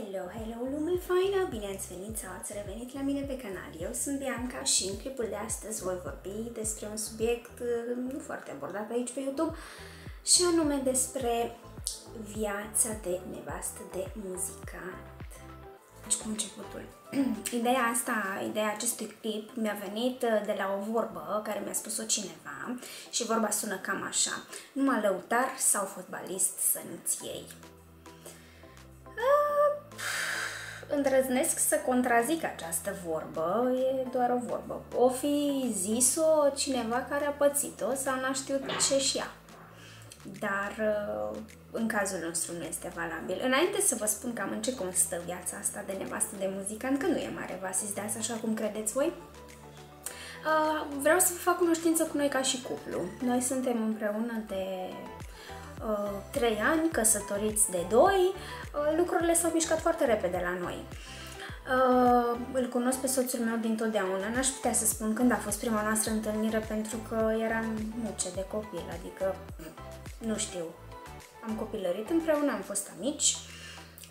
Hello, hello, lume faină! Bine ați venit sau ați revenit la mine pe canal. Eu sunt Bianca și în clipul de astăzi voi vorbi despre un subiect uh, nu foarte abordat aici pe YouTube și anume despre viața de nevastă de muzicant. Deci cu începutul. Ideea asta, ideea acestui clip mi-a venit uh, de la o vorbă care mi-a spus-o cineva și vorba sună cam așa. Numai lăutar sau fotbalist să nu-ți iei îndrăznesc să contrazic această vorbă, e doar o vorbă. O fi zis-o cineva care a pățit-o sau n-a știut ce și ea. Dar uh, în cazul nostru nu este valabil. Înainte să vă spun cam în ce constă viața asta de nevastă de muzicant, că nu e mare vasis de asta, așa cum credeți voi, uh, vreau să vă fac cunoștință cu noi ca și cuplu. Noi suntem împreună de uh, 3 ani, căsătoriți de 2, uh, lucrurile s-au mișcat foarte repede la noi. Uh, îl cunosc pe soțul meu din totdeauna. N-aș putea să spun când a fost prima noastră întâlnire pentru că eram muce de copil, adică nu știu. Am copilărit împreună, am fost amici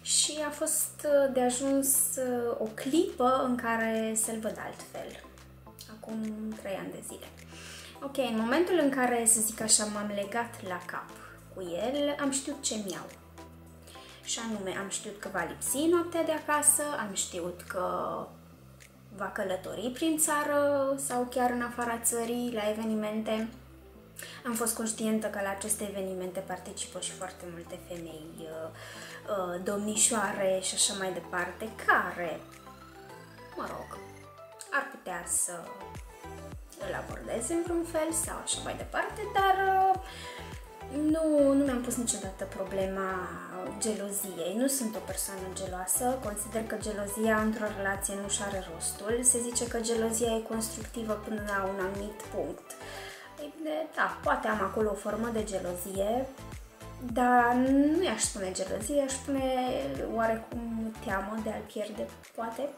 și a fost uh, de ajuns uh, o clipă în care să-l văd altfel. Acum trei ani de zile. Ok, în momentul în care, să zic așa, m-am legat la cap cu el, am știut ce mi-au. Și anume, am știut că va lipsi noaptea de acasă, am știut că va călători prin țară sau chiar în afara țării la evenimente. Am fost conștientă că la aceste evenimente participă și foarte multe femei, uh, uh, domnișoare și așa mai departe, care, mă rog, ar putea să îl abordeze în vreun fel sau așa mai departe, dar uh, nu, nu mi-am pus niciodată problema geloziei. Nu sunt o persoană geloasă. Consider că gelozia într-o relație nu și are rostul. Se zice că gelozia e constructivă până la un anumit punct. Ei bine, da, poate am acolo o formă de gelozie, dar nu i-aș spune gelozie, aș spune oarecum teamă de a-l pierde, poate.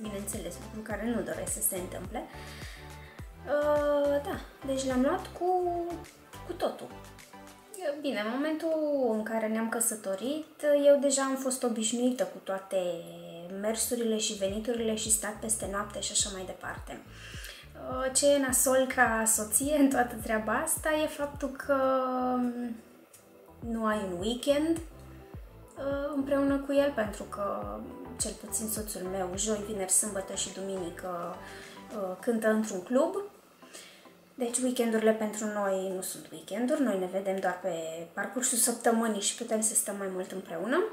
Bineînțeles, lucru care nu doresc să se întâmple. Uh, da, deci l-am luat cu cu totul. Bine, în momentul în care ne-am căsătorit, eu deja am fost obișnuită cu toate mersurile și veniturile și stat peste noapte și așa mai departe. Ce e nasol ca soție în toată treaba asta e faptul că nu ai un weekend uh, împreună cu el, pentru că cel puțin soțul meu, joi, vineri, sâmbătă și duminică uh, cântă într-un club deci weekendurile pentru noi nu sunt weekenduri, noi ne vedem doar pe parcursul săptămânii și putem să stăm mai mult împreună.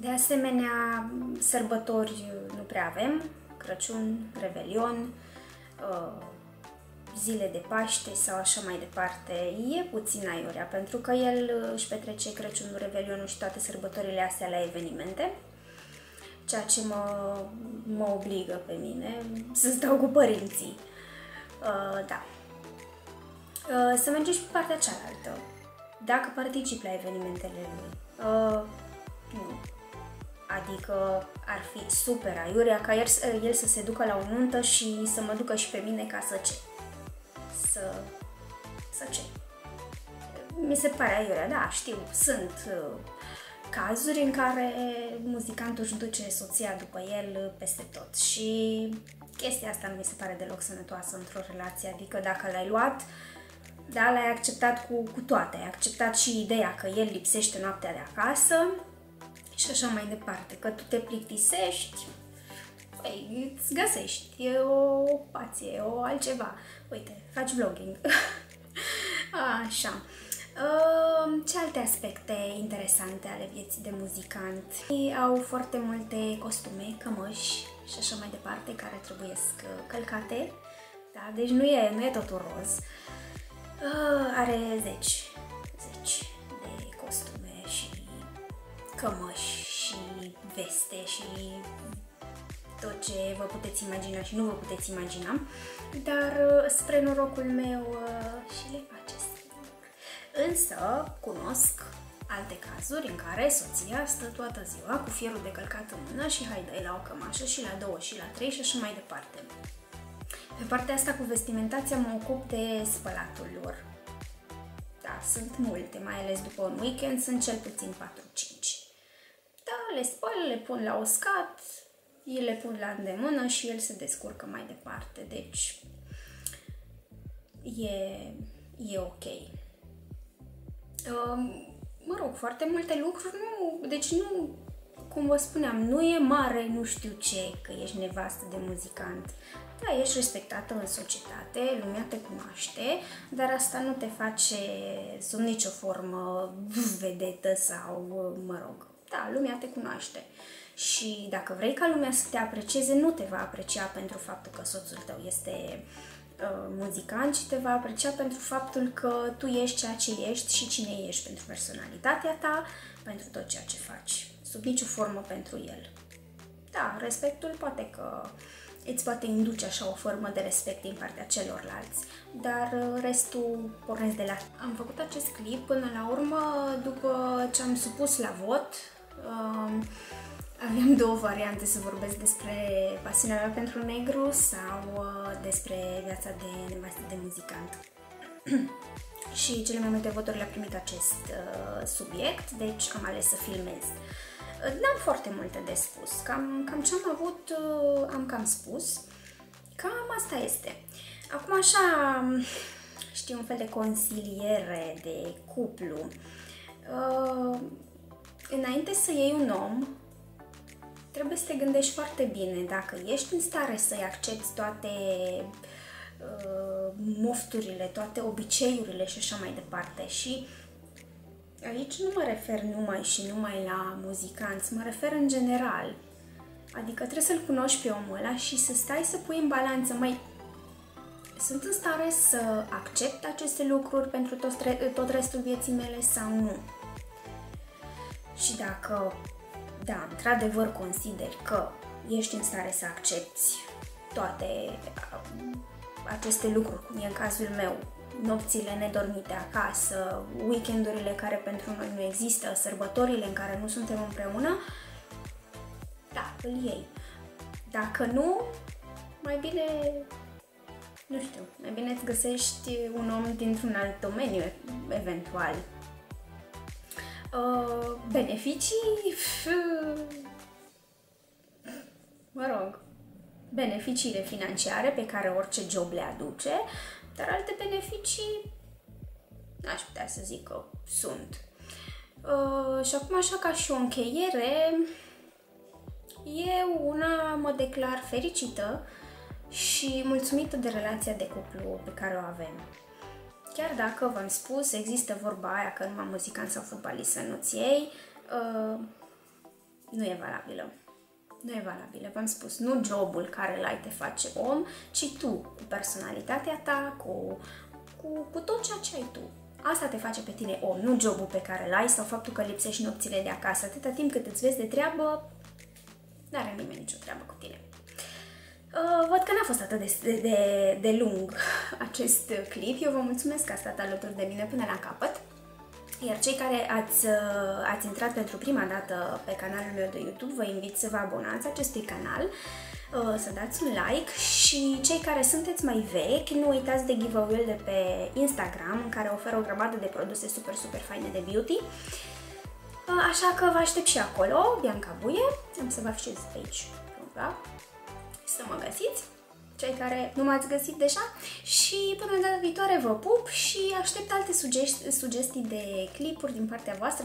De asemenea, sărbători nu prea avem, Crăciun, Revelion, uh, zile de Paște sau așa mai departe. E puțin aiurea, pentru că el își petrece Crăciunul, Revelionul și toate sărbătorile astea la evenimente, ceea ce mă, mă obligă pe mine să stau cu părinții. Uh, da. Uh, să mergem și pe partea cealaltă. Dacă particip la evenimentele lui. Uh, nu. Adică ar fi super aiurea ca el, el să se ducă la o nuntă și să mă ducă și pe mine ca să ce? Să... să ce? Mi se pare aiurea, da, știu, sunt uh, cazuri în care muzicantul își duce soția după el peste tot și chestia asta nu mi se pare deloc sănătoasă într-o relație, adică dacă l-ai luat, da, l-ai acceptat cu, cu toate, ai acceptat și ideea că el lipsește noaptea de acasă și așa mai departe, că tu te plictisești, păi, îți găsești, e o ocupație, o altceva. Uite, faci vlogging. așa. Ce alte aspecte interesante ale vieții de muzicant? Ei au foarte multe costume, cămăși și așa mai departe care trebuie uh, călcate. Da? Deci nu e, nu e totul roz. Uh, are zeci, zeci de costume și cămăși și veste și tot ce vă puteți imagina și nu vă puteți imagina, dar uh, spre norocul meu uh, și le face Însă, cunosc alte cazuri în care soția stă toată ziua cu fierul de călcat în mână și haidai la o cămașă și la două și la trei și așa mai departe. Pe partea asta cu vestimentația mă ocup de spălatul lor. Da, sunt multe, mai ales după un weekend, sunt cel puțin 4-5. le spală, le pun la uscat, le pun la îndemână și el se descurcă mai departe. Deci e, e ok. Mă rog, foarte multe lucruri nu, deci nu, cum vă spuneam, nu e mare, nu știu ce, că ești nevastă de muzicant. Da, ești respectată în societate, lumea te cunoaște, dar asta nu te face sub nicio formă vedetă sau, mă rog, da, lumea te cunoaște. Și dacă vrei ca lumea să te aprecieze, nu te va aprecia pentru faptul că soțul tău este uh, muzicant, ci te va aprecia pentru faptul că tu ești ceea ce ești și cine ești pentru personalitatea ta, pentru tot ceea ce faci. Sub nicio formă pentru el. Da, respectul poate că îți poate induce așa o formă de respect din partea celorlalți, dar uh, restul pornesc de la... Am făcut acest clip până la urmă după ce am supus la vot. Um, aveam două variante să vorbesc despre pasiunea mea pentru negru sau uh, despre viața de nevastă de muzicant. și cele mai multe voturi le-a primit acest uh, subiect, deci am ales să filmez. N-am foarte multe de spus. Cam, cam ce am avut, uh, am cam spus. Cam asta este. Acum așa, știu, un fel de consiliere de cuplu. Uh, înainte să iei un om, trebuie să te gândești foarte bine dacă ești în stare să-i accepti toate uh, mofturile, toate obiceiurile și așa mai departe. Și Aici nu mă refer numai și numai la muzicanți, mă refer în general. Adică trebuie să-l cunoști pe omul ăla și să stai să pui în balanță, mai sunt în stare să accept aceste lucruri pentru tot, tot restul vieții mele sau nu. Și dacă, da, într-adevăr consider că ești în stare să accepti toate aceste lucruri, cum e în cazul meu, nopțile nedormite acasă, weekendurile care pentru noi nu există, sărbătorile în care nu suntem împreună, da, îl iei. Dacă nu, mai bine, nu știu, mai bine îți găsești un om dintr-un alt domeniu, eventual. Uh, beneficii? Mă rog, beneficiile financiare pe care orice job le aduce, dar alte beneficii n-aș putea să zic că sunt. Uh, și acum, așa ca și o încheiere, eu una mă declar fericită și mulțumită de relația de cuplu pe care o avem. Chiar dacă, v-am spus, există vorba aia că numai muzicant sau fotbalist să nu-ți iei, uh, nu e valabilă nu e valabilă. V-am spus, nu jobul care l-ai te face om, ci tu, cu personalitatea ta, cu, cu, cu tot ceea ce ai tu. Asta te face pe tine om, nu jobul pe care l-ai sau faptul că lipsești nopțile de acasă. Atâta timp cât îți vezi de treabă, nu are nimeni nicio treabă cu tine. Uh, văd că n-a fost atât de, de, de lung acest clip. Eu vă mulțumesc că a stat alături de mine până la capăt. Iar cei care ați, uh, ați intrat pentru prima dată pe canalul meu de YouTube, vă invit să vă abonați acestui canal, uh, să dați un like și cei care sunteți mai vechi, nu uitați de giveaway de pe Instagram, care oferă o grămadă de produse super, super faine de beauty. Uh, așa că vă aștept și acolo, Bianca Buie, am să vă afișez aici, da? Să mă găsiți cei care nu m-ați găsit deja. Și până data viitoare vă pup și aștept alte sugestii, sugestii de clipuri din partea voastră